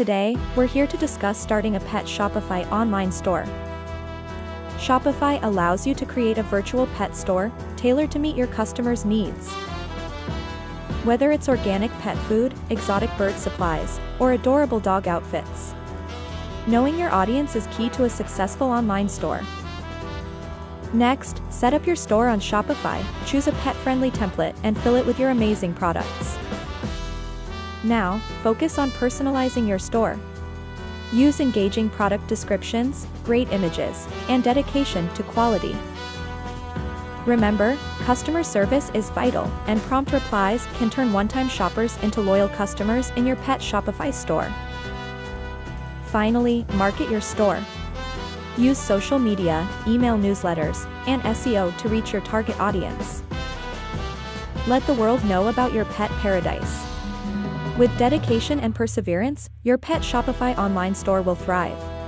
Today, we're here to discuss starting a pet Shopify online store. Shopify allows you to create a virtual pet store tailored to meet your customers' needs. Whether it's organic pet food, exotic bird supplies, or adorable dog outfits. Knowing your audience is key to a successful online store. Next, set up your store on Shopify, choose a pet-friendly template and fill it with your amazing products. Now, focus on personalizing your store. Use engaging product descriptions, great images, and dedication to quality. Remember, customer service is vital, and prompt replies can turn one-time shoppers into loyal customers in your pet Shopify store. Finally, market your store. Use social media, email newsletters, and SEO to reach your target audience. Let the world know about your pet paradise. With dedication and perseverance, your pet Shopify online store will thrive.